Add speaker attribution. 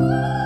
Speaker 1: Ooh.